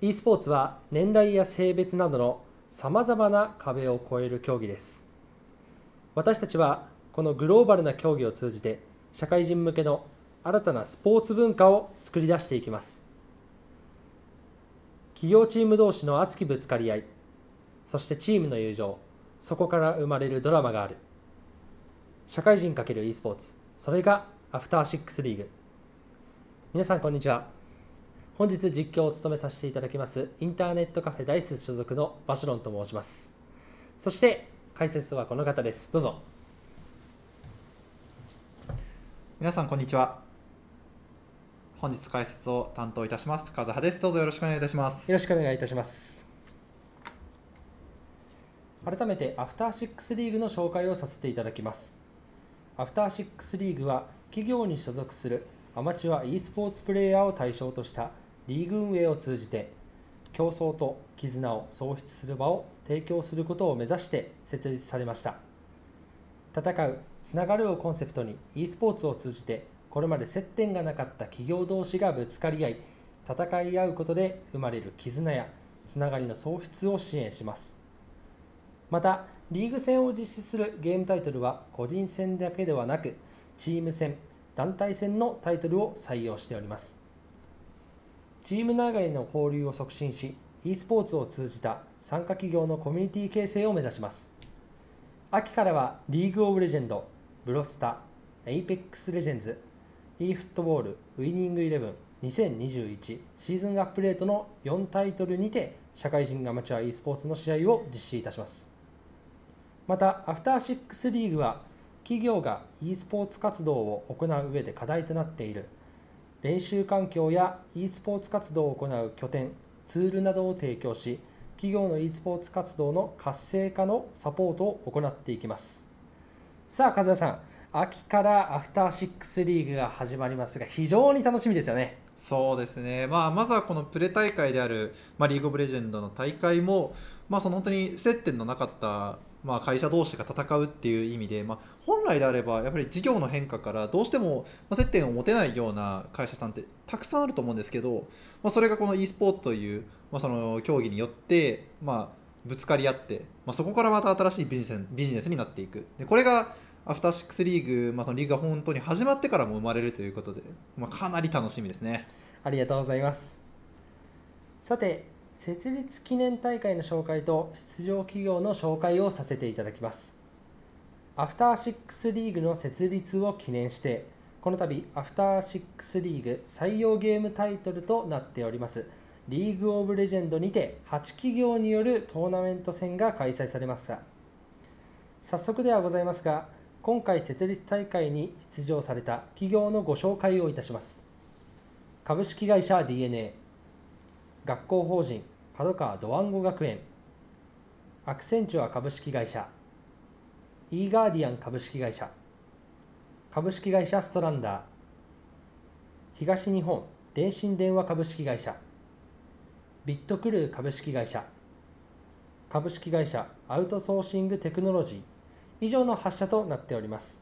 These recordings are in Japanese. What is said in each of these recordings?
e スポーツは年代や性別などのさまざまな壁を越える競技です。私たちはこのグローバルな競技を通じて社会人向けの新たなスポーツ文化を作り出していきます。企業チーム同士の熱きぶつかり合いそしてチームの友情そこから生まれるドラマがある。社会人 ×e スポーツ。それがアフターシックスリーグ。皆さんこんにちは。本日実況を務めさせていただきますインターネットカフェダイス所属のバシュロンと申します。そして解説はこの方です。どうぞ。皆さんこんにちは。本日解説を担当いたします和葉です。どうぞよろしくお願いいたします。よろしくお願いいたします。改めてアフターシックスリーグの紹介をさせていただきます。アフターシックスリーグは企業に所属するアマチュア e スポーツプレーヤーを対象としたリーグ運営を通じて競争と絆を創出する場を提供することを目指して設立されました。戦うつながるをコンセプトに e スポーツを通じてこれまで接点がなかった企業同士がぶつかり合い戦い合うことで生まれる絆やつながりの創出を支援します。またリーグ戦を実施するゲームタイトルは個人戦だけではなくチーム戦団体戦のタイトルを採用しております。チーム内外の交流を促進し e スポーツを通じた参加企業のコミュニティ形成を目指します。秋からはリーグオブレジェンドブロスタエイペックスレジェンズ e フットボールウイニングイレブン2021シーズンアップデートの4タイトルにて社会人アマチュア e スポーツの試合を実施いたします。またアフターシックスリーグは企業が e スポーツ活動を行う上で課題となっている練習環境や e スポーツ活動を行う拠点ツールなどを提供し企業の e スポーツ活動の活性化のサポートを行っていきます。さあ和田さん秋からアフターシックスリーグが始まりますが非常に楽しみですよね。そうですね、まあ、まずはこのプレ大会である、まあ、リーグオブレジェンドの大会も、まあ、その本当に接点のなかったまあ、会社同士が戦うっていう意味で、まあ、本来であればやっぱり事業の変化からどうしても接点を持てないような会社さんってたくさんあると思うんですけど、まあ、それがこの e スポーツという、まあ、その競技によって、まあ、ぶつかり合って、まあ、そこからまた新しいビジネスビジネスになっていく。でこれがアフターシックスリーグ、まあ、そのリーグが本当に始まってからも生まれるということで、まあ、かなり楽しみですね。ありがとうございます。さて設立記念大会の紹介と出場企業の紹介をさせていただきます。アフターシックスリーグの設立を記念してこの度アフターシックスリーグ採用ゲームタイトルとなっております。リーグオブレジェンドにて8企業によるトーナメント戦が開催されますが早速ではございますが今回設立大会に出場された企業のご紹介をいたします。株式会社 DNA 学校法人角川ドワンゴ学園。アクセンチュア株式会社。e ガーディアン株式会社。株式会社ストランダー。東日本電信電話株式会社。ビットクルー株式会社。株式会社アウトソーシングテクノロジー。以上の発射となっております。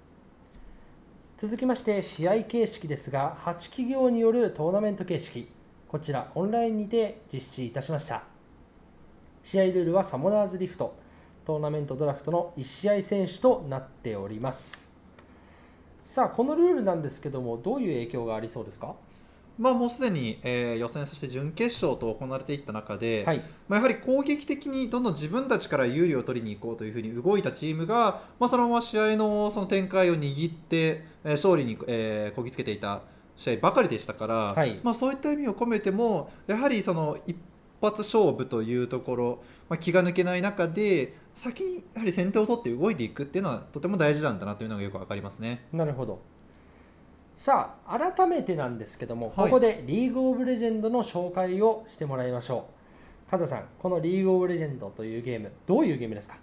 続きまして試合形式ですが8企業によるトーナメント形式。こちらオンラインにて実施いたしました。試合ルールはサモナーズリフトトーナメントドラフトの1試合選手となっております。さあこのルールなんですけどもどういう影響がありそうですか？まあ、もうすでに、えー、予選そして準決勝と行われていった中で、はい、まあ、やはり攻撃的にどんどん自分たちから有利を取りに行こうというふうに動いたチームが、まあ、そのまま試合のその展開を握って、えー、勝利に、えー、こぎつけていた試合ばかりでしたから、はい、まあ、そういった意味を込めてもやはりその一発勝負というところ、まあ、気が抜けない中で先にやはり先手を取って動いていくっていうのはとても大事なんだなというのがよく分かりますね。なるほどさあ改めてなんですけども、はい、ここでリーグオブレジェンドの紹介をしてもらいましょう。カズさん、このリーグオブレジェンドというゲーム、どういうゲームですか？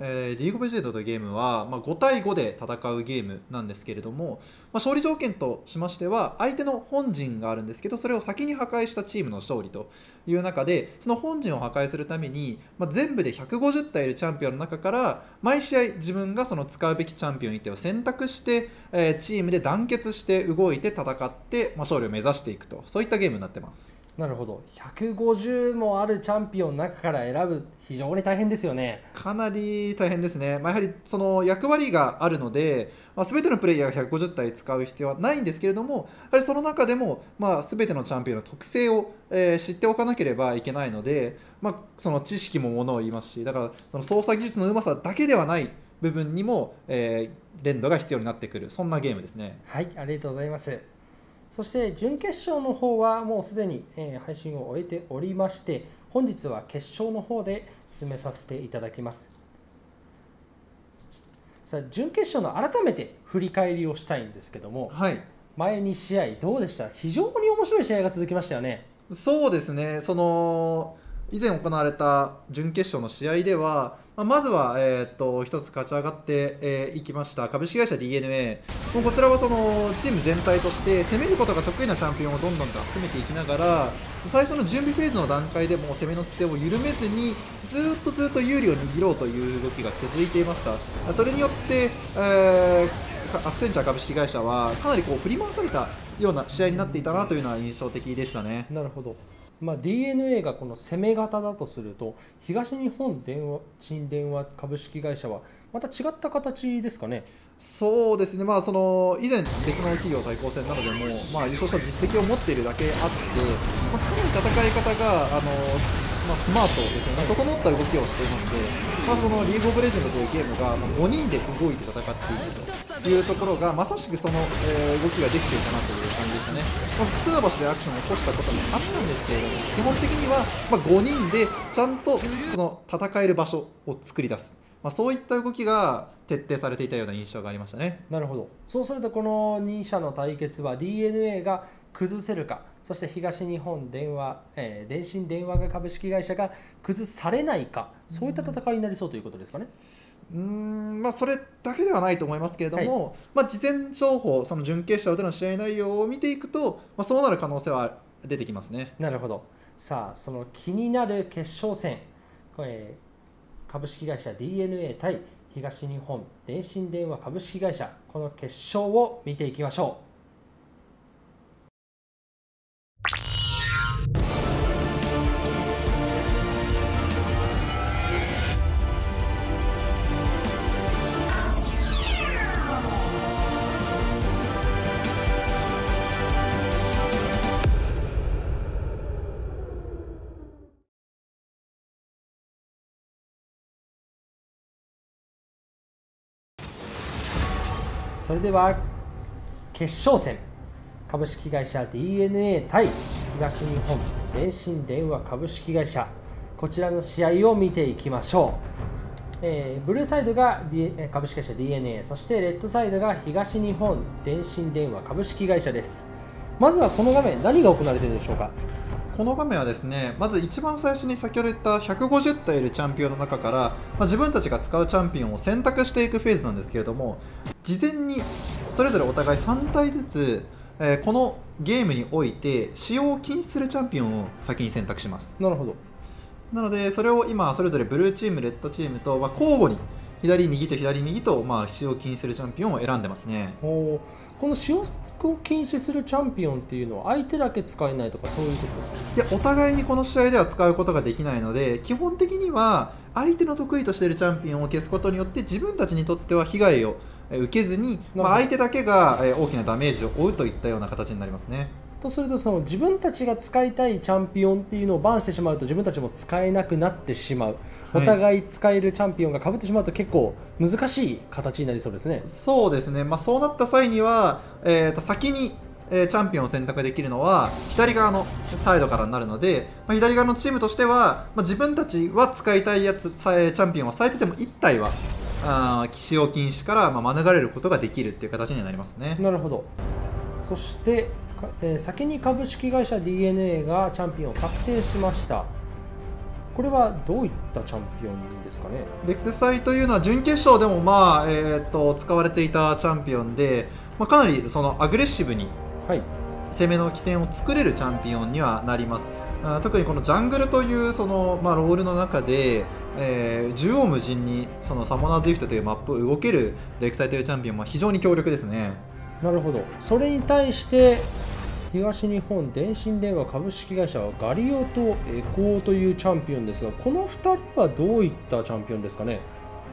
えー、リーグオブレジェンドというゲームは、まあ、5対5で戦うゲームなんですけれども、まあ、勝利条件としましては相手の本陣があるんですけどそれを先に破壊したチームの勝利という中でその本陣を破壊するために、まあ、全部で150体いるチャンピオンの中から毎試合自分がその使うべきチャンピオン1体を選択して、えー、チームで団結して動いて戦って、まあ、勝利を目指していくとそういったゲームになってます。なるほど。150もあるチャンピオンの中から選ぶ非常に大変ですよね。かなり大変ですね、まあ、やはりその役割があるので、まあ、全てのプレイヤーが150体使う必要はないんですけれどもやはりその中でも、まあ、全てのチャンピオンの特性を、えー知っておかなければいけないので、まあ、その知識もものを言いますしだからその操作技術のうまさだけではない部分にも、えー連動が必要になってくる。そんなゲームですね。はいありがとうございますそして準決勝の方はもうすでに、えー配信を終えておりまして本日は決勝の方で進めさせていただきます。さあ準決勝の改めて振り返りをしたいんですけどもはい。前2試合どうでした？非常に面白い試合が続きましたよね。そうですね、その以前行われた準決勝の試合では、まあまずは、えー、と一つ勝ち上がってい、きました株式会社 d n a もうこちらはそのチーム全体として攻めることが得意なチャンピオンをどんどんと集めていきながら最初の準備フェーズの段階でも攻めの姿勢を緩めずにずっとずっと有利を握ろうという動きが続いていました。それによって、えーアクセンチャー株式会社はかなりこう振り回されたような試合になっていたなというのは印象的でしたね。なるほど、まあ、d n a がこの攻め型だとすると東日本電話新電話株式会社はまた違った形ですかね。そうですね、まあ、その以前、別の企業対抗戦などでも、まあ、優勝した実績を持っているだけあって、まあ、かなり戦い方があの、まあ、スマートですね、整った動きをしていまして、まあ、そのリーグオブレジェンドというゲームが、ま、5人で動いて戦っているというところが、まさしくその、動きができていたなという感じでしたね、まあ、複数の場所でアクションを起こしたこともあったんですけれども、基本的には、ま、5人でちゃんとこの戦える場所を作り出す。まあ、そういった動きが徹底されていたような印象がありましたね。なるほどそうするとこの2社の対決は d n a が崩せるかそして東日本電話、えー電信電話株式会社が崩されないかそういった戦いになりそうということですかね。うーんまあ、それだけではないと思いますけれども、まあ、事前情報、その準決勝での試合内容を見ていくと、まあ、そうなる可能性は出てきますね。なるほどさあその気になる決勝戦、えー株式会社 d n a 対東日本電信電話株式会社この決勝を見ていきましょうそれでは決勝戦。株式会社 d n a 対東日本電信電話株式会社。こちらの試合を見ていきましょう、えーブルーサイドが、D 株式会社 d n a そしてレッドサイドが東日本電信電話株式会社です。まずはこの画面何が行われているでしょうか？この画面はですねまず一番最初に先ほど言った150体いるチャンピオンの中から、まあ、自分たちが使うチャンピオンを選択していくフェーズなんですけれども事前にそれぞれお互い3体ずつ、えーこのゲームにおいて使用を禁止するチャンピオンを先に選択します。なるほど。なのでそれを今それぞれブルーチームレッドチームと、まあ、交互に左右と左右と、まあ、使用を禁止するチャンピオンを選んでますね。この使用を禁止するチャンピオンっていうのは相手だけ使えないとかそういうことですか？いやお互いにこの試合では使うことができないので基本的には相手の得意としているチャンピオンを消すことによって自分たちにとっては被害をえー受けずに、まあ、相手だけがえー大きなダメージを負うといったような形になりますね。とするとその自分たちが使いたいチャンピオンっていうのをバンしてしまうと自分たちも使えなくなってしまう、はいお互い使えるチャンピオンが被ってしまうと結構難しい形になりそうですね。そうですね、まあ、そうなった際には、えー、と先に、えーチャンピオンを選択できるのは左側のサイドからになるので、まあ、左側のチームとしては、まあ、自分たちは使いたいやつさえーチャンピオンをされてても1体はあー使用禁止から、まあ、免れることができるっていう形になりますね。なるほど。そして、かえー先に株式会社 d n a がチャンピオンを確定しましたこれはどういったチャンピオンですかね？レックサイというのは準決勝でも、まあえー、と使われていたチャンピオンで、まあ、かなりそのアグレッシブにはい。攻めの起点を作れるチャンピオンにはなります。あー特にこのジャングルというその、まあ、ロールの中で、えー縦横無尽にそのサモナーズリフトというマップを動けるレクサイというチャンピオンは非常に強力ですね。なるほど。それに対して東日本電信電話株式会社はガリオとエコーというチャンピオンですがこの2人はどういったチャンピオンですかね？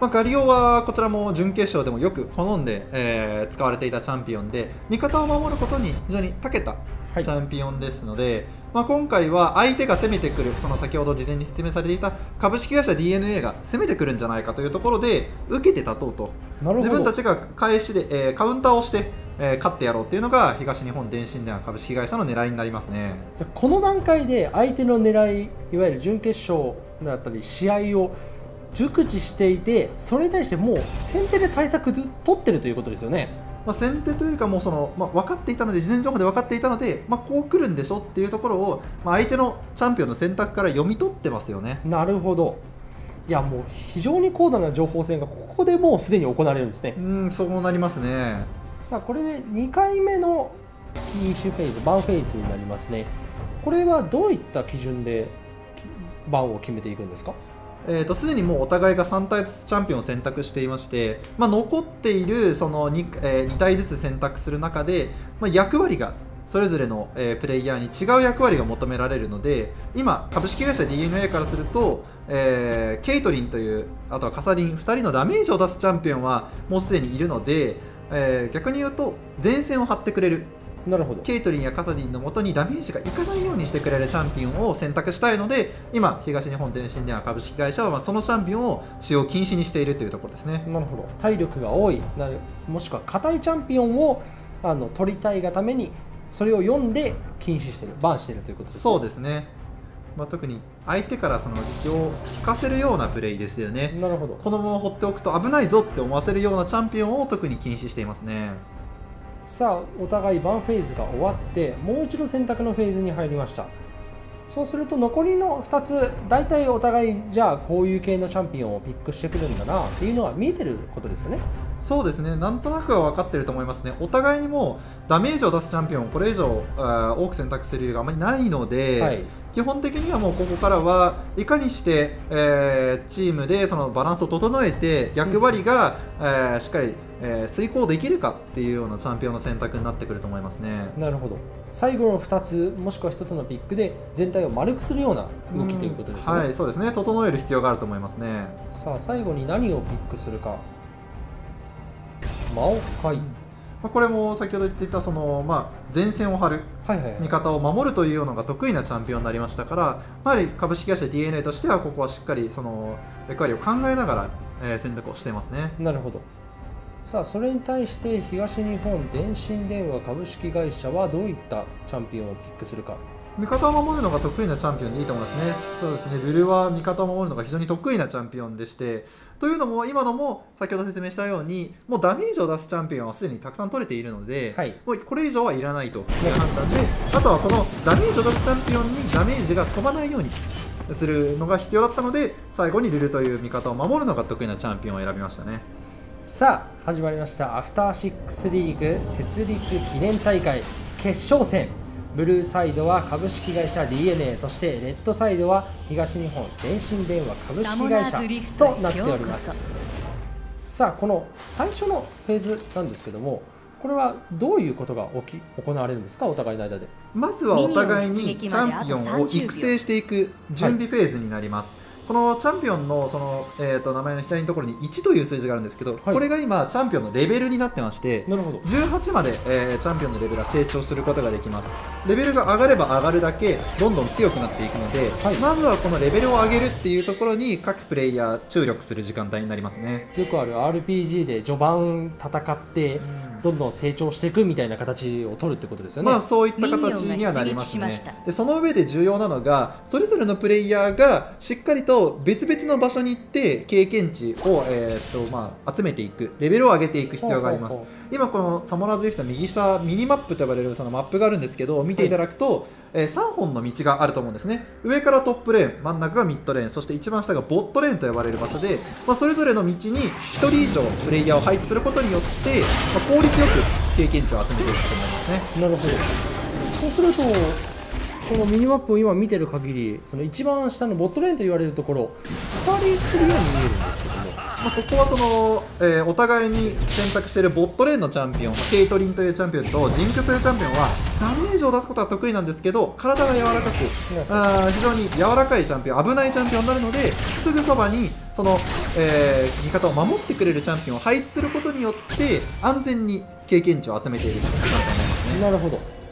まあ、ガリオはこちらも準決勝でもよく好んで、えー使われていたチャンピオンで味方を守ることに非常に長けたはい。チャンピオンですので、まあ、今回は相手が攻めてくるその先ほど事前に説明されていた株式会社 d n a が攻めてくるんじゃないかというところで受けて立とうと。自分たちが返しで、えーカウンターをして、えー勝ってやろうっていうのが東日本電信電話株式会社の狙いになりますね。でこの段階で相手の狙いいわゆる準決勝だったり試合を熟知していてそれに対してもう先手で対策取ってるということですよねまあ、先手というかもうその、まあ、分かっていたので事前情報で分かっていたので、まあ、こう来るんでしょっていうところを、まあ、相手のチャンピオンの選択から読み取ってますよね。なるほどいやもう非常に高度な情報戦がここでもうすでに行われるんですねうんそうなりますね。さあこれで2回目のフィニッシュフェーズバンフェーズになりますね。これはどういった基準でバンを決めていくんですか？えー、とすでにもうお互いが3体ずつチャンピオンを選択していまして、まあ、残っているその 2,、え2体ずつ選択する中で、まあ、役割がそれぞれの、えープレイヤーに違う役割が求められるので今、株式会社 d n a からすると、えーケイトリンというあとはカサリン2人のダメージを出すチャンピオンはもうすでにいるので、えー逆に言うと前線を張ってくれる。なるほど。ケイトリンやカサディンのもとにダメージがいかないようにしてくれるチャンピオンを選択したいので今、東日本電信電話株式会社はまあそのチャンピオンを使用禁止にしているというところですね。なるほど。体力が多いなるもしくは硬いチャンピオンをあの取りたいがためにそれを読んで禁止してるバンしてるということですね。そうですね、まあ、特に相手からその気を引かせるようなプレイですよね。なるほど。このまま放っておくと危ないぞって思わせるようなチャンピオンを特に禁止していますね。さあお互いバンフェーズが終わってもう一度選択のフェーズに入りました。そうすると残りの2つ大体お互いじゃあこういう系のチャンピオンをピックしてくるんだなっていうのは見えてることですよね。そうですね、なんとなくは分かってると思いますね、お互いにもうダメージを出すチャンピオンをこれ以上多く選択する理由があまりないので、はい基本的にはもうここからはいかにして、えーチームでそのバランスを整えて役割が、えーしっかり、えー遂行できるかっていうようなチャンピオンの選択になってくると思いますね。なるほど。最後の2つもしくは1つのピックで全体を丸くするような動きということですね、はい、そうですね、整える必要があると思いますね。さあ最後に何をピックするか。魔王会まあ、これも先ほど言っていたその、まあ、前線を張る味方を守るというのが得意なチャンピオンになりましたから、やはり株式会社 d n a としてはここはしっかりその役割を考えながら、えー選択をしていますね。なるほど。さあそれに対して東日本電信電話株式会社はどういったチャンピオンをピックするか味方を守るのが得意なチャンピオンでいいと思いますね。そうですね。ルルは味方を守るのが非常に得意なチャンピオンでして、というのも今のも先ほど説明したように、もうダメージを出すチャンピオンはすでにたくさん取れているので、はいもうこれ以上はいらないという判断で、あとはそのダメージを出すチャンピオンにダメージが飛ばないようにするのが必要だったので、最後にルルという味方を守るのが得意なチャンピオンを選びましたね。さあ始まりましたアフターシックスリーグ設立記念大会決勝戦ブルーサイドは株式会社 d n a そしてレッドサイドは東日本電信電話株式会社となっております。さあこの最初のフェーズなんですけどもこれはどういうことが起き行われるんですか？お互いの間で。まずはお互いにチャンピオンを育成していく準備フェーズになります、このチャンピオンのその、えー、と名前の左のところに1という数字があるんですけど、はい。これが今チャンピオンのレベルになってましてなるほど。18まで、えーチャンピオンのレベルが成長することができます。レベルが上がれば上がるだけどんどん強くなっていくので、はい。まずはこのレベルを上げるっていうところに各プレイヤー注力する時間帯になりますね。よくある RPG で序盤戦ってどんどん成長していくみたいな形を取るってことですよね、まあそういった形にはなりますね。でその上で重要なのがそれぞれのプレイヤーがしっかりと別々の場所に行って経験値を、えーっとまあ、集めていくレベルを上げていく必要があります。ほうほうほ今このサモラーズリフト右下ミニマップと呼ばれるそのマップがあるんですけど見ていただくと、え3本の道があると思うんですね。上からトップレーン真ん中がミッドレーンそして一番下がボットレーンと呼ばれる場所で、まあ、それぞれの道に1人以上プレイヤーを配置することによって、まあ効率よく経験値を集めていくことになりますね。なるほど。そうするとこのミニマップを今見てる限りその一番下のボットレーンと言われるところ2人するように見えるんですけどもまあ、ここはその、えーお互いに選択しているボットレーンのチャンピオンケイトリンというチャンピオンとジンクスというチャンピオンはダメージを出すことは得意なんですけど体が柔らかくあ非常に柔らかいチャンピオン危ないチャンピオンになるのですぐそばにその、えー味方を守ってくれるチャンピオンを配置することによって安全に経験値を集めているというチャンピオンになりますね。なるほど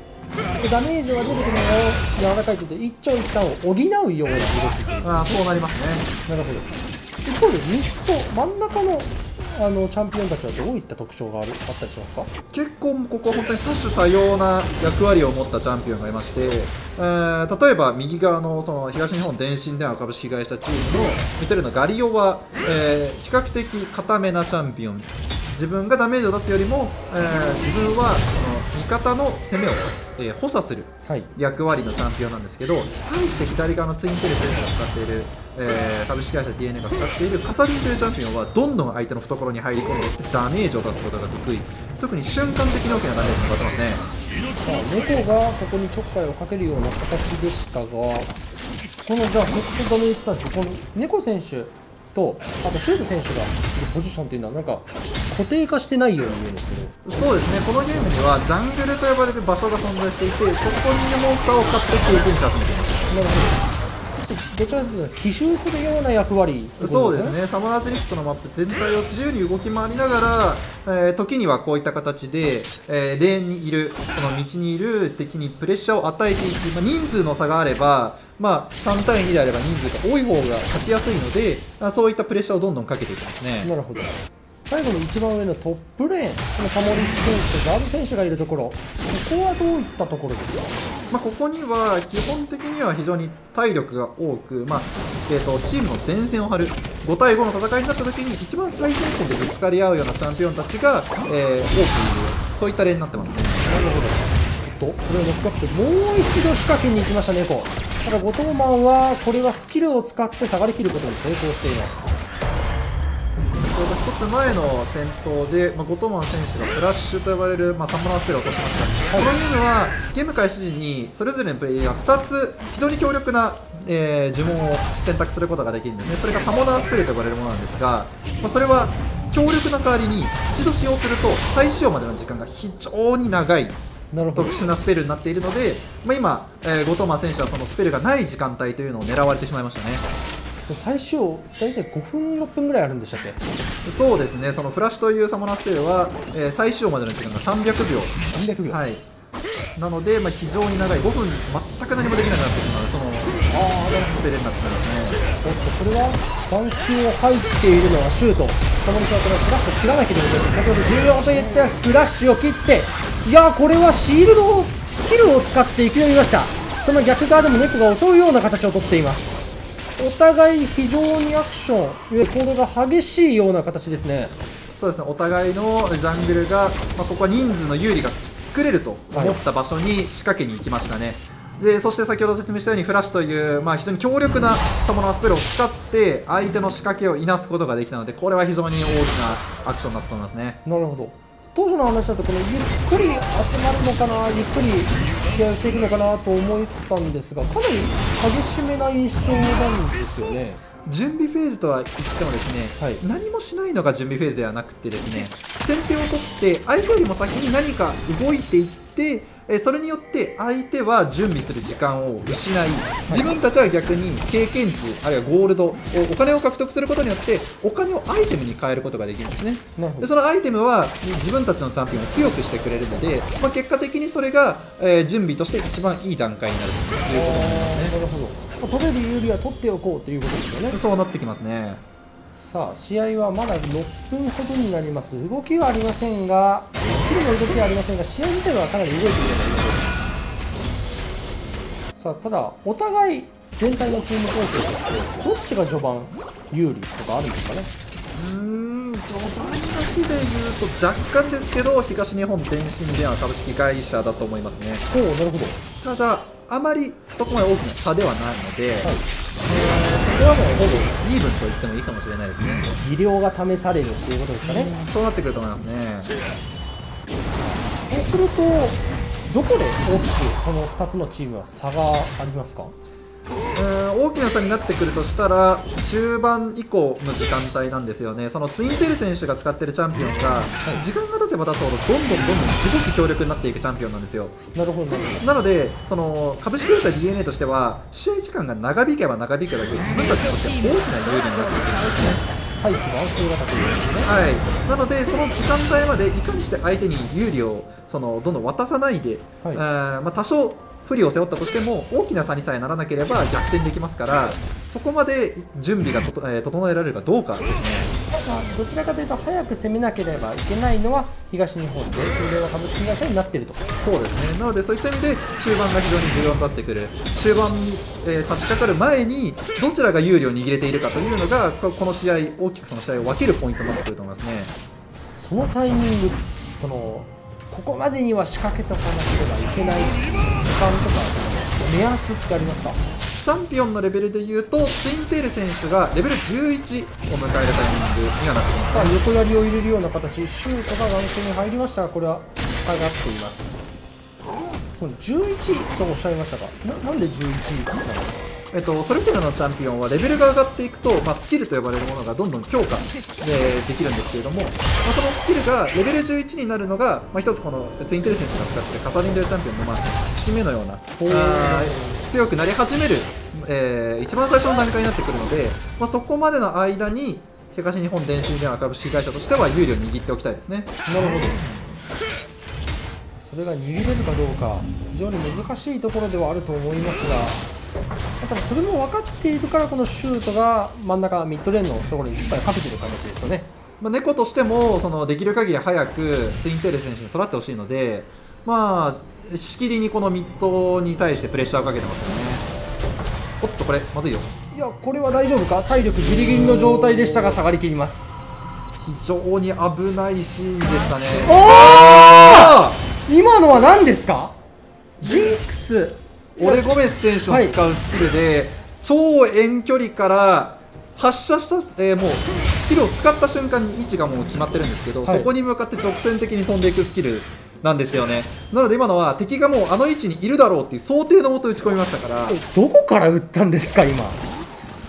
ダメージが出てくるのが柔らかいというと一長一短を補うような動きあーそうなりますね。なるほど。一方で西と真ん中のあのチャンピオンたちはどういった特徴があるあったりしますか？結構ここは本当に多種多様な役割を持ったチャンピオンがいまして、えー例えば右側のその東日本電信電話株式会社チームの見てるのガリオは、えー比較的固めなチャンピオン自分がダメージを出すよりも、えー自分はその味方の攻めを、えー補佐するはい。役割のチャンピオンなんですけど対して左側のツインテレスが使っている、えー株式会社 DNA が使っているカサリンというチャンピオンはどんどん相手の懐に入り込んでダメージを出すことが得意。特に瞬間的に大きなダメージを出せますね。さあ猫がここにちょっかいをかけるような形でしたがこのじゃあ先ほど言ってたんですけどこの猫選手とあとシュート選手がいるポジションっていうのはなんか固定化してないように見えるんですけど。そうですね。このゲームにはジャングルと呼ばれる場所が存在していてそこにモンスターを買って経験値を集めています。なるほどどちらかというと奇襲するような役割ってことそうですね。サモナーズリフトのマップ全体を自由に動き回りながら、えー時にはこういった形で、えーレーンにいるこの道にいる敵にプレッシャーを与えていき、まあ、人数の差があれば、まあ、3対2であれば人数が多い方が勝ちやすいので、まあ、そういったプレッシャーをどんどんかけていきますね。なるほど最後の一番上のトップレーンこのサモリス選手とガード選手がいるところ。ここはどういったところですか？まあ、ここには基本的には非常に体力が多く、まあえー、とチームの前線を張る。5対5の戦いになった時に一番最前線でぶつかり合うようなチャンピオンたちが、えー多くいる。そういった例になってますね。なるほど。とこれをノックアップもう一度仕掛けに行きました猫ただ後藤マンはこれはスキルを使って下がりきることに成功しています。ちょうど一つ前の戦闘で、まあ、ゴトマン選手がフラッシュと呼ばれる、まあ、サムラースペルを落としました、このゲームはゲーム開始時にそれぞれのプレイヤーが2つ非常に強力な、えー呪文を選択することができるんですね。それがサモナースペルと呼ばれるものなんですが、まあ、それは強力な代わりに一度使用すると再使用までの時間が非常に長い特殊なスペルになっているので、まあ、今、えーゴトマン選手はそのスペルがない時間帯というのを狙われてしまいましたね最終大体5分6分ぐらいあるんでしたっけ？そうですね。そのフラッシュというサモナースペルは、えー再使用までの時間が300秒。300秒、はい、なので、まあ、非常に長い5分全く何もできなくなってしまうそのああなるほスペルになってしまいますね。どおっとこれは眼球を入っているのはシュート。サモリさんこれはフラッシュを切らなきゃいけない。先ほど重要と言ったフラッシュを切っていやーこれはシールドをスキルを使って生き延びました。その逆側でも猫が襲うような形をとっていますお互い非常にアクションいわゆる行動が激しいような形ですね。そうですね。お互いのジャングルが、まあ、ここは人数の有利が作れると思った場所に仕掛けに行きましたね、でそして先ほど説明したようにフラッシュという、まあ、非常に強力なサモナースペルを使って相手の仕掛けをいなすことができたのでこれは非常に大きなアクションだったと思いますね。なるほど当初の話だとこのゆっくり集まるのかなゆっくり試合をしていくのかなと思ったんですがかなり激しめな印象なんですよね。準備フェーズとは言ってもですね、はい。何もしないのが準備フェーズではなくてですね先手を取って相手よりも先に何か動いていってえーそれによって相手は準備する時間を失い自分たちは逆に経験値あるいはゴールドをお金を獲得することによってお金をアイテムに変えることができるんですね。でそのアイテムは自分たちのチャンピオンを強くしてくれるので、まあ、結果的にそれが、えー準備として一番いい段階になるということになりますね。なるほど、まあ、取れる有利は取っておこうということですよね。そうなってきますねさあ試合はまだ6分ほどになります。動きはありませんがスキルの動きはありませんが試合自体はかなり動いているような印象です。さあただお互い全体のチーム構成としてどっちが序盤有利とかあるんですかね？うーん序盤だけで言うと若干ですけど東日本電信電話株式会社だと思いますね。おおなるほど。ただあまりそこまで大きな差ではないので、えーここはもうほぼイーブンと言ってもいいかもしれないですね、技量が試されるっていうことですかね、そうなってくると思いますね。そうするとどこで大きくこの2つのチームは差がありますか？大きな差になってくるとしたら中盤以降の時間帯なんですよね、そのツインテール選手が使っているチャンピオンが、時間が経てば経つほど、どんどんどんどんすごく強力になっていくチャンピオンなんですよ。なるほどなので、その株式会社 d n a としては、試合時間が長引けば長引くだけ、自分たちにとって大きな有利になっていくんですね。はい、安静型というですね。はい、なので、その時間帯までいかにして相手に有利をそのどんどん渡さないで、はいまあ、多少不利を背負ったとしても大きな差にさえならなければ逆転できますからそこまで準備がとと、えー整えられるかどうかですね。まあ、どちらかというと早く攻めなければいけないのは東日本で中電和株式会社になっているとそうですねなのでそういった意味で中盤が非常に重要になってくる終盤に、えー差し掛かる前にどちらが有利を握れているかというのがここの試合大きくその試合を分けるポイントになってくると思いますね。そのタイミングそのここまでには仕掛けておかなければいけない時間とか目安ってありますか？チャンピオンのレベルでいうとツインテール選手がレベル11を迎えるタイミングにはなってきます。さあ横やりを入れるような形シュートが眼線に入りましたがこれは下がっています。これ11とおっしゃいましたかななんで11なの？えっと、それぞれのチャンピオンはレベルが上がっていくと、まあ、スキルと呼ばれるものがどんどん強化でできるんですけれども、まあ、そのスキルがレベル11になるのが、まあ、一つこのツインテル選手が使っているカサリンデルチャンピオンの、まあ、節目のような強くなり始める、えー一番最初の段階になってくるので、まあ、そこまでの間に東日本電信電話株式会社としては有利を握っておきたいですね。なるほどそれが握れるかどうか非常に難しいところではあると思いますがただそれも分かっているからこのシュートが真ん中ミッドレーンのところにいっぱいかけてる形ですよね。まあ、猫としてもそのできる限り早くツインテール選手に育ってほしいので、まあ、しきりにこのミッドに対してプレッシャーをかけてますよね。おっと、これ、まずいよ。いやこれは大丈夫か？体力ギリギリの状態でしたが下がりきります。非常に危ないシーンでしたね。おあ今のは何ですか？ジンクス。ーオレゴメス選手の使うスキルで、超遠距離から発射した、えーもうスキルを使った瞬間に位置がもう決まってるんですけど、はいそこに向かって直線的に飛んでいくスキルなんですよね。なので今のは敵がもうあの位置にいるだろうっていう想定のもと打ち込みましたから。どこから打ったんですか今？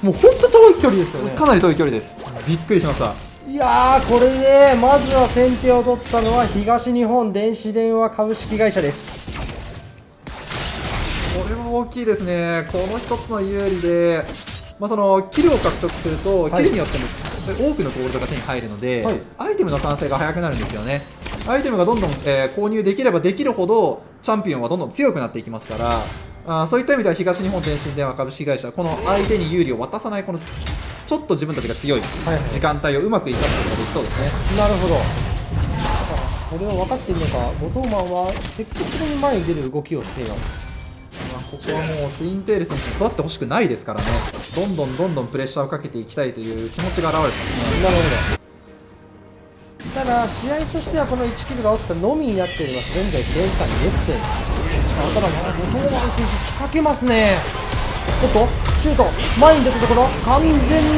もう本当遠い距離ですよねかなり遠い距離です。びっくりしました。いやーこれでまずは先手を取ったのは東日本電子電話株式会社ですこれは大きいですね。この一つの有利で、まあ、そのキルを獲得すると、はいキルによっても多くのゴールドが手に入るので、はいアイテムの完成が早くなるんですよね。アイテムがどんどん、えー購入できればできるほど、チャンピオンはどんどん強くなっていきますから、あーそういった意味では東日本電信電話株式会社、この相手に有利を渡さない、このちょっと自分たちが強いはいはい時間帯をうまく生かすことができそうですね。なるほどさあそれを分かっているのか後藤マンは積極的に前に出る動きをしていますまあここはもうツインテール選手に育ってほしくないですからね、どんどんどんどんプレッシャーをかけていきたいという気持ちが表れてます。ね。なるほどただ試合としてはこの1キルが落ちたのみになっております。現在ゲーム間10点ただまだ後藤マン選手仕掛けますね。おっとシュート。前に出たところ完全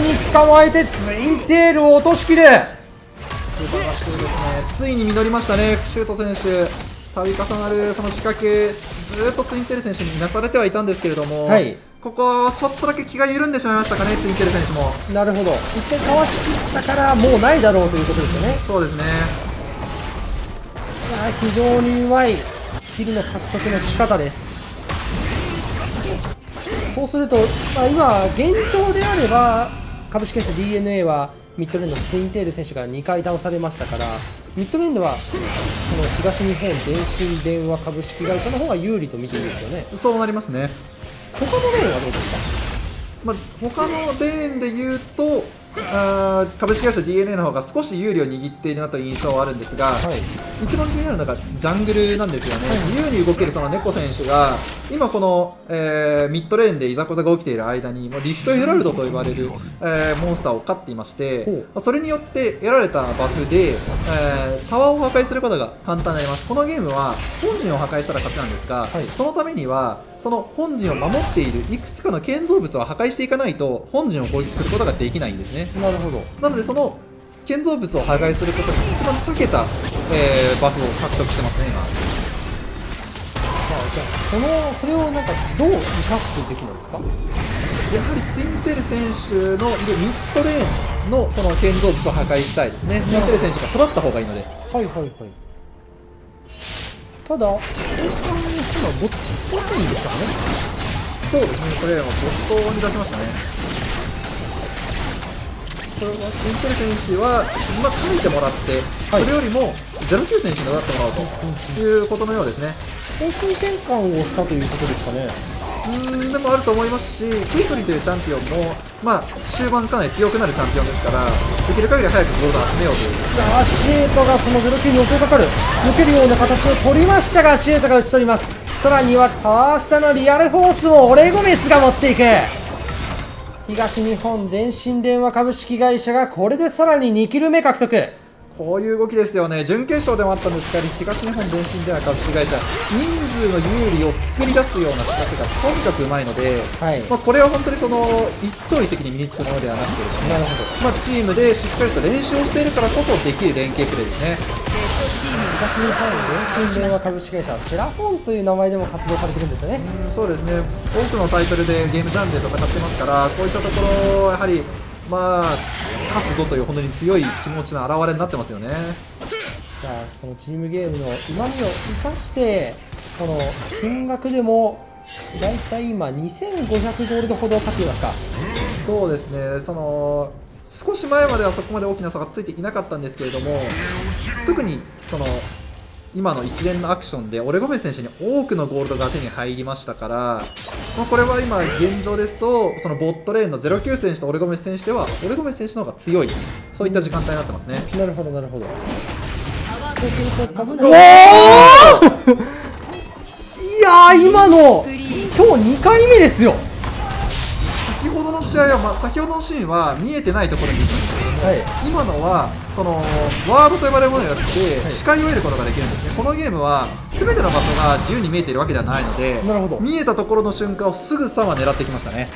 に捕まえてツインテールを落としきる素晴らしいですね、ついに実りましたね、シュート選手、度重なるその仕掛け、ずっとツインテール選手に見なされてはいたんですけれども、はい。ここ、ちょっとだけ気が緩んでしまいましたかね、ツインテール選手も。なるほど。一回かわしきったからもうないだろうということですよね。そうですね。いやー非常にうまいキルの獲得の仕方です。そうすると、まあ、今現状であれば株式会社 d n a はミッドレーンのツインテール選手が2回倒されましたからミッドレーンではその東日本電信電話株式会社の方が有利と見ていいですよねそうなりますね。他のレーンはどうですまあ、他のレーンで言うと、あー株式会社 d n a の方が少し有利を握っているなという印象はあるんですが、かはい。一番気になるのがジャングルなんですよね、はい。自由に動けるその猫選手が今この、えーミッドレーンでいざこざが起きている間にもうリフトヘラルドと呼ばれる、えーモンスターを飼っていましてまあそれによって得られたバフで、えータワーを破壊することが簡単になります。このゲームは本陣を破壊したら勝ちなんですが、はい。そのためにはその本陣を守っているいくつかの建造物を破壊していかないと本陣を攻撃することができないんですね。なるほど。なのでその建造物を破壊することに一番長けた、えーバフを獲得してますね今。そのそれをなんかどう生かすべきなんですか？やはりツインテール選手のいるミッドレーンのその建造物を破壊したいですね、ツインテール選手が育った方がいいので、はいはいはい。ただ後半に今ボットンでしたかね。そうですね、これ、ボットに出しましたね。これはツインテール選手は、今書いてもらって、はい。それよりも09選手になってもらおうということのようですね。方針転換をしたということですかね。うーんでもあると思いますし、ケイトリーというチャンピオンも、まあ、終盤かなり強くなるチャンピオンですから、できる限り早くゴールドを集めようという、さあシエトがその09に襲いかかる。抜けるような形を取りましたがシエトが打ち取りますさらには川下のリアルフォースをオレゴメスが持っていく。東日本電信電話株式会社がこれでさらに2キル目獲得。こういう動きですよね、準決勝でもあったんですが、東日本電信電話株式会社、人数の有利を作り出すような仕掛けがとにかくうまいので、はい。まあ、これは本当にその一朝一夕に身につくものではなくてですね、なるほど。まあ、チームでしっかりと練習をしているからこそできる連携プレーですね。東日本電信電話株式会社セラフォンズという名前でも活動されてるんですよね。そうですね。多くのタイトルでゲームジャンルで戦ってますから、こういったところ、やはり、まあ、勝つぞという本当に強い気持ちの表れになってますよね。さあそのチームゲームのうまみを生かしてこの金額でもだいたい今2500ゴールドほどかっていますかそうですねその少し前まではそこまで大きな差がついていなかったんですけれども特にその今の一連のアクションでオレゴメス選手に多くのゴールドが手に入りましたから、まあ、これは今現状ですとそのボットレーンの09選手とオレゴメス選手ではオレゴメス選手の方が強いそういった時間帯になってますね。なるほどなるほど。おおいやー今の今日2回目ですよどの試合は、まあ、先ほどのシーンは見えてないところに行くんですけども、はい。今のはそのワードと呼ばれるものじゃなくて、視界を得ることができるんですね。このゲームは全ての場所が自由に見えているわけではないので見えたところの瞬間をすぐさま狙ってきましたね。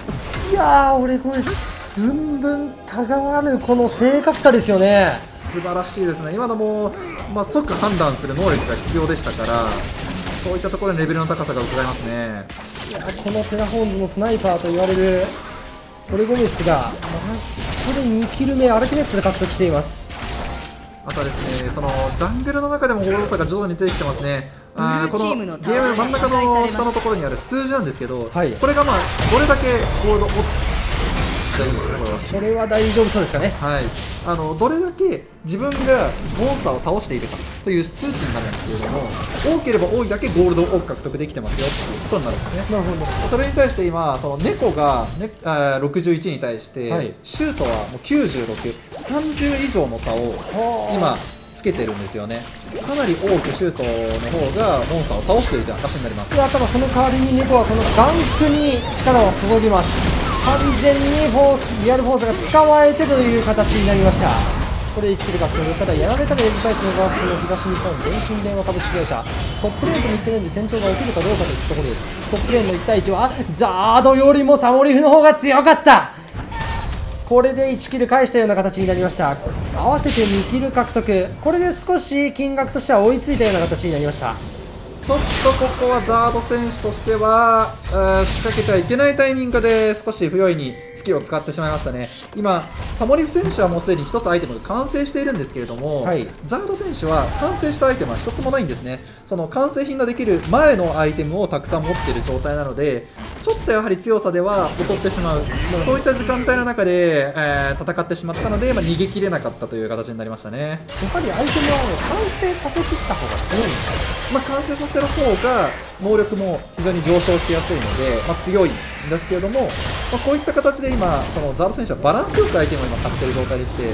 いやー俺これ寸分たがわぬこの正確さですよね。素晴らしいですね。今のも、まあ、即判断する能力が必要でしたからそういったところにレベルの高さが伺えますね。いやこのテラフォンズのスナイパーと言われるオレゴメスが、まあ、ここで2キル目アルティメットで獲得しています。あとはですねそのジャングルの中でもゴールド差が徐々に出てきてますね。あーこのゲームの真ん中の下のところにある数字なんですけど、はい。これがまあどれだけゴールドを大丈夫ですそれは大丈夫そうですかね。はい、あのどれだけ自分がモンスターを倒しているかという数値になるんですけれども多ければ多いだけゴールドを多く獲得できてますよということになるんですね。なるほど。それに対して今その猫が、ね、あー61に対して、はい。シュートはもう9630以上の差をはあ。今つけてるんですよね。かなり多くシュートの方がモンスターを倒しているという話になります。ただその代わりに猫はこのガンクに力を注ぎます。完完全にフォースリアルフォースが捕まえてという形になりました。これ生きてるかそれただやられたらエグタイプのガースの東日本電信電話株式会社トップレーンと言ってるんで戦闘が起きるかどうかというところですトップレーンの1対1はザードよりもサモリフの方が強かったこれで1キル返したような形になりました合わせて2キル獲得これで少し金額としては追いついたような形になりましたちょっとここはザード選手としては、仕掛けてはいけないタイミングで少し不用意にスキルを使ってしまいましたね。今、サモリフ選手はもうすでに1つアイテムが完成しているんですけれども、はいザード選手は完成したアイテムは1つもないんですね。その完成品ができる前のアイテムをたくさん持っている状態なので、ちょっとやはり強さでは劣ってしまう、そういった時間帯の中で、えー戦ってしまったので、まあ、逃げ切れなかったという形になりましたね。やはりアイテムは完成させきった方が強いんですまあ、完成させる方が能力も非常に上昇しやすいので、まあ、強いんですけれども、まあ、こういった形で今、そのザード選手はバランスよくアイテムを今買っている状態でして、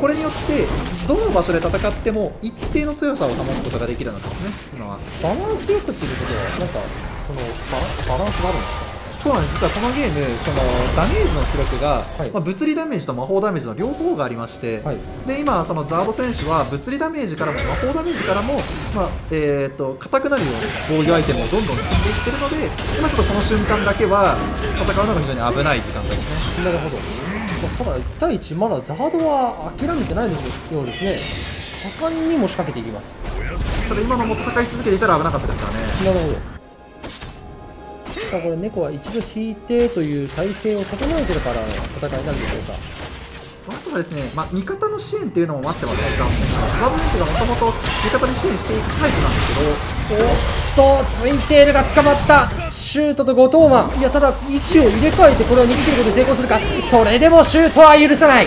これによって、どの場所で戦っても一定の強さを保つことができるようになってますね、今は。バランスよくっていうことはなんかそのバラバランスがあるんですか？そうなんです。実はこのゲーム、そのダメージの出力が、はい。まあ、物理ダメージと魔法ダメージの両方がありまして、はい。で今、そのザード選手は物理ダメージからも魔法ダメージからも、まあえー、と硬くなるように防御アイテムをどんどん積んでいってるので、今ちょっとこの瞬間だけは戦うのが非常に危ない時間帯ですね。なるほど。ただ1対1まだザードは諦めてないようですね。果敢にも仕掛けていきます。ただ今のも戦い続けていたら危なかったですからね。なるほどさあこれ猫は一度引いてという体勢を整えてるからの戦いなんでしょうか？あとはですね、まあ、味方の支援っていうのも待ってますかもしれないバブ選手がもともと味方に支援していくタイプなんですけど。おっとツインテールが捕まった。シュートと後藤マンいやただ位置を入れ替えてこれを逃げ切ることに成功するか。それでもシュートは許さない。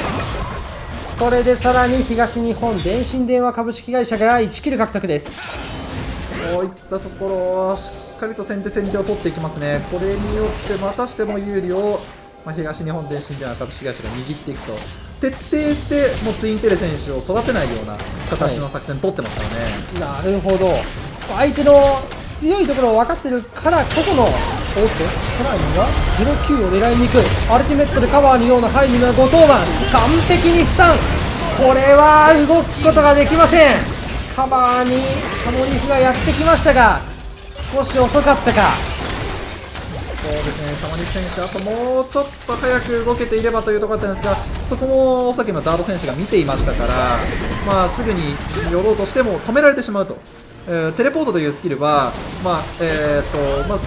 これでさらに東日本電信電話株式会社が1キル獲得です。こういったところかりと先手先手を取っていきますね。これによってまたしても有利を、まあ、東日本電信電話株式会社が握っていくと。徹底してもうツインテレ選手を育てないような形の作戦取ってますからね、なるほど。相手の強いところを分かってるからこそのおっとさらには09を狙いに行く。アルティメットでカバーにような入るのは後藤マン完璧にスタンこれは動くことができません。カバーにサモリフがやってきましたが少し遅かったか。そうですね、サマニ選手、あともうちょっと早く動けていればというところだったんですが、そこもさっきのザード選手が見ていましたから、まあ、すぐに寄ろうとしても止められてしまうと、えーテレポートというスキルは、まあえーとまあ、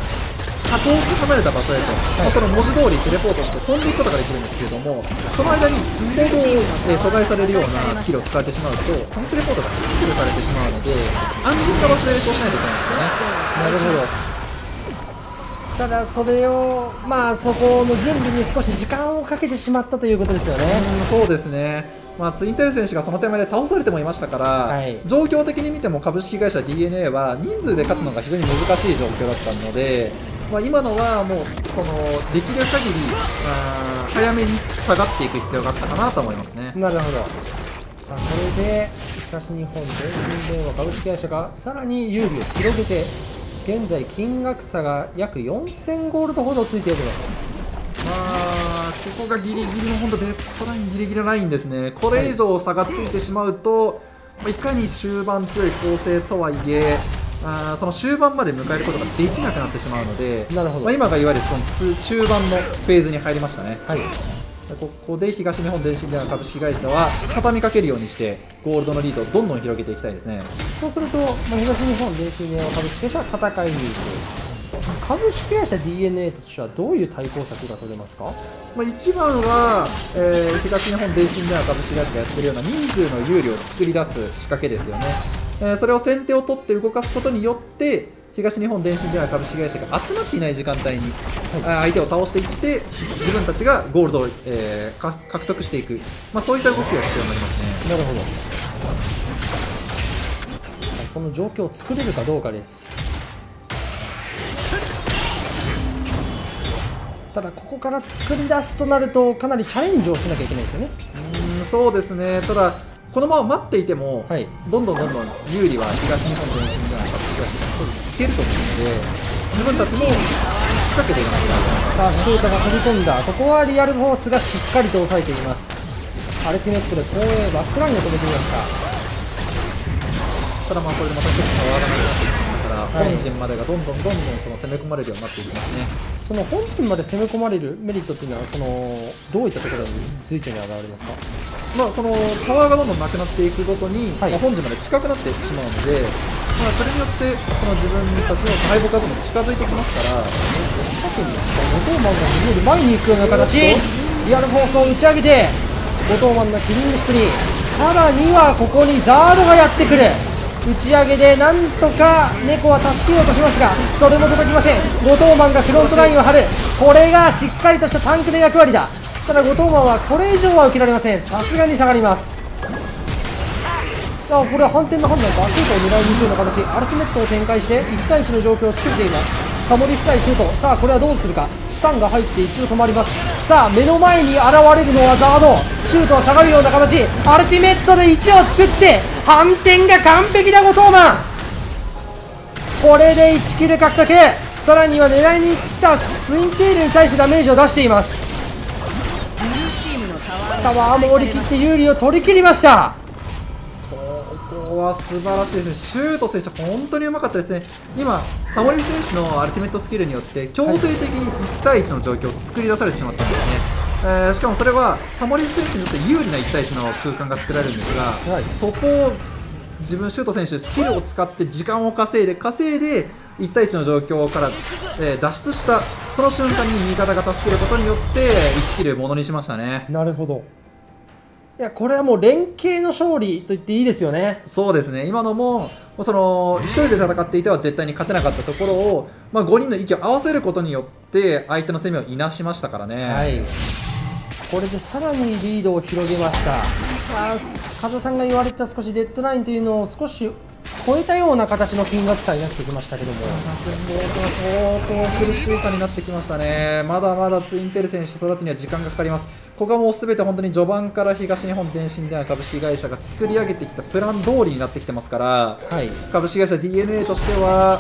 遠く離れた場所へと、まあ、その文字通りテレポートして飛んでいくことができるんですけれども、その間に行動を、えー阻害されるようなスキルを使われてしまうと、このテレポートがスキルされてしまうので、安全な場所でそうしないといけないんですよね。なるほど。ただそれをまあそこの準備に少し時間をかけてしまったということですよね。うんそうですね、まあ、ツインテル選手がその手前で倒されてもいましたから、はい。状況的に見ても株式会社 d n a は人数で勝つのが非常に難しい状況だったので、まあ、今のはもうそのできる限りあー早めに下がっていく必要があったかなと思いますね。なるほど。さあこれで東日本電信電話株式会社がさらに有利を広げて現在金額差が約4000ゴールドほどついております。まあ、ここがギリギリの本当デッドラインギリギリのラインですね、これ以上差がついてしまうと、まあいかに終盤強い構成とはいえ、あーその終盤まで迎えることができなくなってしまうので、なるほどまあ、今がいわゆるそのつ中盤のフェーズに入りましたね。はいここで東日本電信電話株式会社は畳みかけるようにしてゴールドのリードをどんどん広げていきたいですね。そうすると、まあ、東日本電信電話株式会社は戦いに行く株式会社 d n a としてはどういう対抗策が取れますか？まあ、一番は、えー東日本電信電話株式会社がやってるような人数の有利を作り出す仕掛けですよね、えーそれを先手を取って動かすことによって東日本電信電話株式会社が集まっていない時間帯に、あー相手を倒していって自分たちがゴールドを、えーか獲得していく、まあ、そういった動きが必要になりますね。なるほど。その状況を作れるかどうかです。ただここから作り出すとなるとかなりチャレンジをしなきゃいけないですよね。うーんそうですね。ただこのまま待っていても、はい。どんどんどんどん有利は東日本電信電話株式会社が取っていけると思うので自分たちも仕掛けていかなきゃいけない。さあシュートが飛び込んだ。ここはリアルフォースがしっかりと抑えています。アルティメットで後衛バックラインを止めてみました。ただまあこれでまた一つパワーがなくなってきましたから、はい。本陣までがどんどんどんどんその攻め込まれるようになっていきますね。その本陣まで攻め込まれるメリットっていうのはそのどういったところに随所に現れますか？まあそのパワーがどんどんなくなっていくごとに、はい。まあ本陣まで近くなってしまうので、まあ、それによってその自分たちの敗北がどんどん近づいてきますから特に後藤マンが逃げる前に行くような形リアルフォースを打ち上げて後藤マンのキリングスプリー。さらにはここにザードがやってくる打ち上げでなんとか猫は助けようとしますがそれも届きません。後藤マンがフロントラインを張る。これがしっかりとしたタンクの役割だ。ただ後藤マンはこれ以上は受けられません。さすがに下がります。あこれは反転の判断バスケットを狙いに行くような形。アルティメットを展開して1対1の状況を作っています。サモリ深いシュート。さあこれはどうするか。スタンが入って一度止まります。さあ目の前に現れるのはザード。シュートは下がるような形。アルティメットで1を作って反転が完璧だ後藤マンこれで1キル獲得。さらには狙いに来たツインテールに対してダメージを出しています。タワーも折り切って有利を取り切りました。は素晴らしいですね、シュート選手、本当にうまかったですね、今、サモリ選手のアルティメットスキルによって、強制的に1対1の状況を作り出されてしまったんですね、えーしかもそれはサモリ選手によって有利な1対1の空間が作られるんですが、はい。そこを自分、シュート選手、スキルを使って時間を稼いで、稼いで、1対1の状況から、えー脱出したその瞬間に味方が助けることによって1キルものにしましたね。なるほどいやこれはもう連携の勝利と言っていいですよね。そうですね。今のもその1人で戦っていては絶対に勝てなかったところを、まあ、5人の息を合わせることによって相手の攻めをいなしましたからね、はい。これでさらにリードを広げました。あー風さんが言われた少しデッドラインというのを少し超えたような形の金額差になってきましたけども。相当苦しい差になってきましたね、まだまだツインテール選手育つには時間がかかります、ここはもうすべて本当に序盤から東日本電信電話株式会社が作り上げてきたプラン通りになってきてますから、はい。株式会社 d n a としては、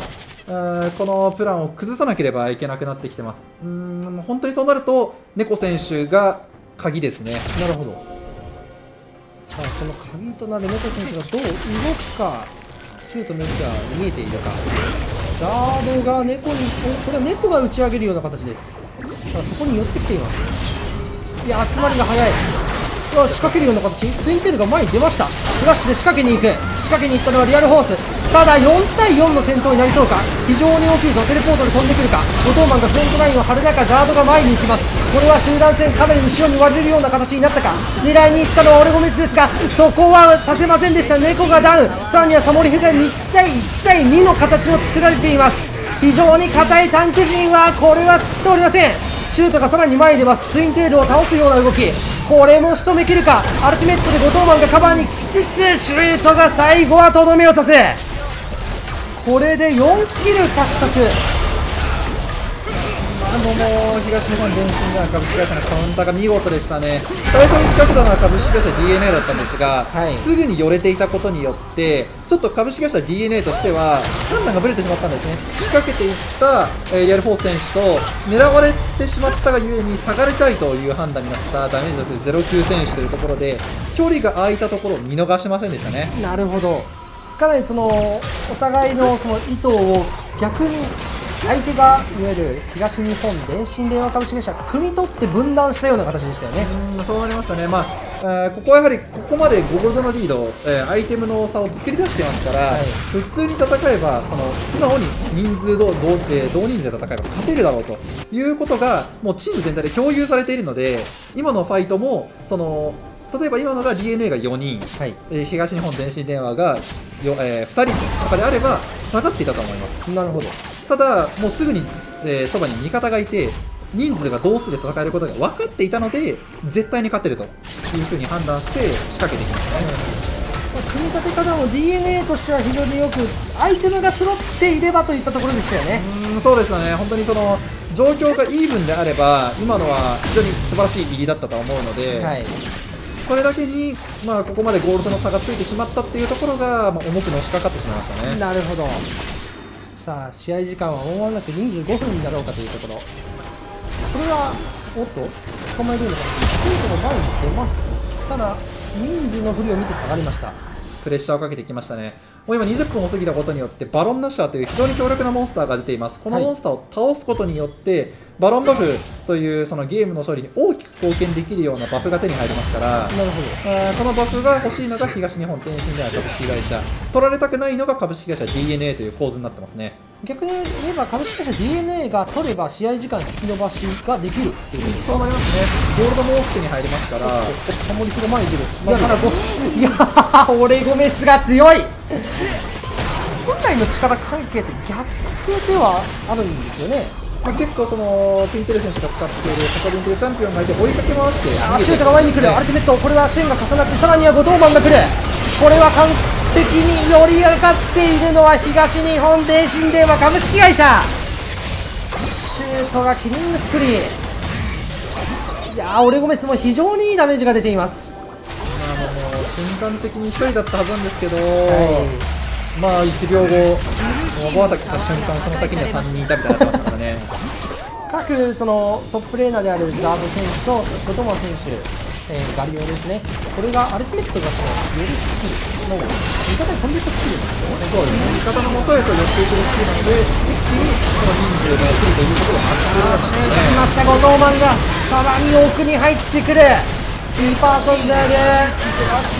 このプランを崩さなければいけなくなってきてます、うーん本当にそうなると、猫選手が鍵ですね。なるほど。さあその鍵となる猫選手がどう動くかシュートの位置が見えているか。ザードが猫におこれは猫が打ち上げるような形です。さあそこに寄ってきていますいや集まりが早い。うわ仕掛けるような形。ツインテールが前に出ました。フラッシュで仕掛けに行く。仕掛けに行ったのはリアルホース。ただ4対4の戦闘になりそうか。非常に大きいぞ。テレポートで飛んでくるか。後藤マンがフロントラインを張る中ガードが前に行きます。これは集団戦かなり後ろに割れるような形になったか。狙いに行ったのはオレゴメスですがそこはさせませんでした。猫がダウン。さらにはサモリフが2対1対2の形を作られています。非常に硬いタンク陣はこれはつっておりません。シュートがさらに前に出ます。ツインテールを倒すような動き。これも仕留めきるか。アルティメットで後藤マンがカバーに来つつシュートが最後はとどめを刺すこれで4キル獲得。のもう東日本電信では株式会社のカウンターが見事でしたね、最初に仕掛けたのは株式会社 d n a だったんですが、はい。すぐに寄れていたことによって、ちょっと株式会社 d n a としては判断がぶれてしまったんですね、仕掛けていった、えーリアルフォース選手と狙われてしまったがゆえに下がりたいという判断になったダメージのする09選手というところで、距離が空いたところを見逃しませんでしたね。なるほど。かなりそのお互いのその意図を逆に相手がいわゆる東日本電信電話株式会社汲み取って分断したような形でしたよね。うんそうなりましたね、まあえーここはやはりここまでゴールドのリード、えーアイテムの差を作り出してますから、はい。普通に戦えばその素直に人数同同,、えー同人数で戦えば勝てるだろうということがもうチーム全体で共有されているので今のファイトもその例えば今のが d n a が4人、はい。えー東日本電信電話がよ、え2人とかであれば下がっていたと思います。なるほどただ、もうすぐに、えーそばに味方がいて、人数が同数で戦えることが分かっていたので、絶対に勝てるというふうに判断して仕掛けてきましたね。まあ組み立て方も d n a としては非常によくアイテムが揃っていればといったところでしたよねうーんそうでしたね、本当にその状況がイーブンであれば、今のは非常に素晴らしい入りだったと思うので、はいそれだけに、まあ、ここまでゴールドの差がついてしまったっていうところが、まあ、重くのしかかってしまいましたね。なるほどさあ試合時間はもう間もなく25分になろうかというところ。これはおっと捕まえるのかシュートの前に出ます。ただ人数の振りを見て下がりました。プレッシャーをかけてきましたね。もう今20分を過ぎたことによって、バロンナッシャーという非常に強力なモンスターが出ています。このはいモンスターを倒すことによって、バロンバフというそのゲームの勝利に大きく貢献できるようなバフが手に入りますから、なるほどあーそのバフが欲しいのが東日本天津では株式会社、取られたくないのが株式会社 d n a という構図になってますね。逆に言えば株式会社 d n a が取れば試合時間引き延ばしができるっていう。そうなりますね。ゴールドも多く手に入りますから、タモリクが前に出る。いやただごいやーオレゴメスが強い。本来の力関係って逆ではあるんですよね。まあ、結構そのティンテレ選手が使っているカトリンテルチャンピオンがいて追いかけ回してあーシュートが前に来る、アルティメット、これはシェンが重なって、さらには後藤マンが来る、これは完璧に寄り上がっているのは東日本電信電話株式会社、シュートがキリングスクリーン、いやー、オレゴメスも非常にいいダメージが出ています。まあ、もう瞬間的に1人だったはずなんですけど、はまあ1秒後、もうボアタックした瞬間、その先には3人いたみたいになってましたからね。各そのトッププレーナーであるザード選手とゴトマン選手、えーガリオですね、これがアルティメットがその寄るスキルの味方に飛んでいくスキルなんですよね。そうですね、味方の元へと寄っていくスキルなので、一気にその人数が来るということが発生し来ました。後藤マンがさらに奥に入ってくる。キーパーソンである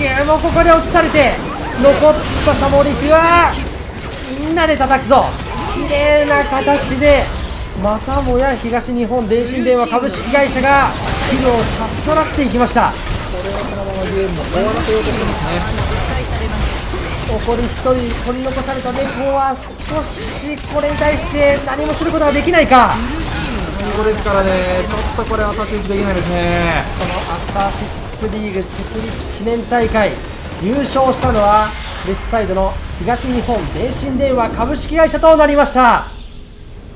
ゲームをここで落とされて残ったサモリフはみんなで叩くぞ。綺麗な形でまたもや東日本電信電話株式会社がキルをかっさらっていきました。これはこのままゲームも終わらせようとしてますね。残り1人取り残された猫は少しこれに対して何もすることができないか。ここですからねちょっとこれは太刀打ちできないですね。このアフターシックスリーグ設立記念大会。優勝したのはレッツサイドの東日本電信電話株式会社となりました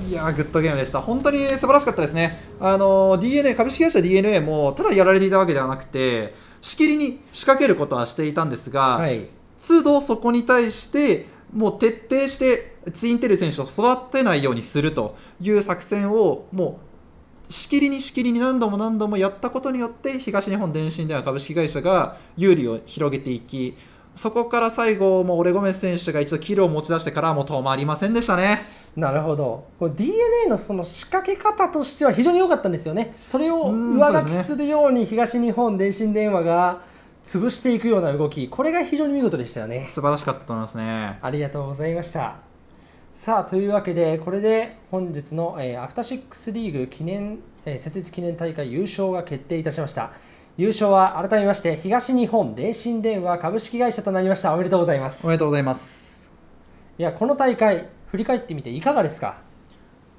いやーグッドゲームでした。本当に素晴らしかったですね。あの DNA 株式会社 DNA もただやられていたわけではなくてしきりに仕掛けることはしていたんですが、はい。都度そこに対してもう徹底してツインテール選手を育てないようにするという作戦をもうしきりにしきりに何度も何度もやったことによって東日本電信電話株式会社が有利を広げていきそこから最後もうオレゴメス選手が一度キルを持ち出してからはもう止まりませんでしたね。なるほどこれ DNA のその仕掛け方としては非常に良かったんですよねそれをうん上書きするように東日本電信電話が潰していくような動きこれが非常に見事でしたよね素晴らしかったと思いますね。ありがとうございました。さあというわけでこれで本日の、えーアフターシックスリーグ記念、えー設立記念大会優勝が決定いたしました優勝は改めまして東日本電信電話株式会社となりました。おめでとうございます。おめでとうございます。いやこの大会振り返ってみていかがですか？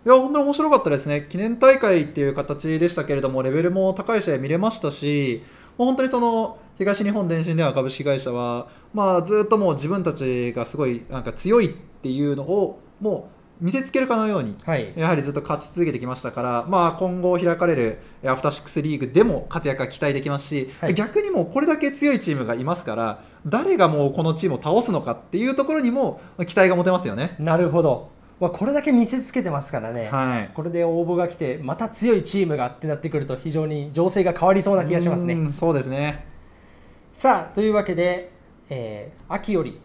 いや本当に面白かったですね、記念大会っていう形でしたけれども、レベルも高い試合見れましたし、もう本当にその東日本電信電話株式会社は、まあ、ずっともう自分たちがすごいなんか強いっていうのを、もう見せつけるかのように、はい。やはりずっと勝ち続けてきましたから、まあ、今後開かれるアフターシックスリーグでも活躍が期待できますし、はい。逆にもうこれだけ強いチームがいますから、誰がもうこのチームを倒すのかっていうところにも期待が持てますよね。なるほど、まあ、これだけ見せつけてますからね、はい。これで応募が来てまた強いチームがってなってくると非常に情勢が変わりそうな気がしますね。うんそうですね。さあというわけで、えー秋より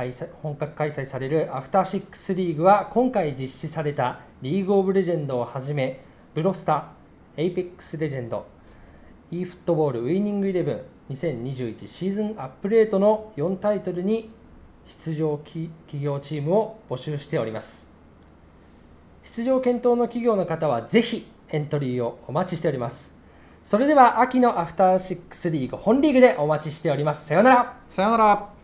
開催本格開催されるアフターシックスリーグは今回実施されたリーグオブレジェンドをはじめブロスタエイペックスレジェンド e フットボールウィニングイレブン2021シーズンアップデートの4タイトルに出場企業チームを募集しております。出場検討の企業の方はぜひエントリーをお待ちしております。それでは秋のアフターシックスリーグ本リーグでお待ちしております。さようなら。さようなら。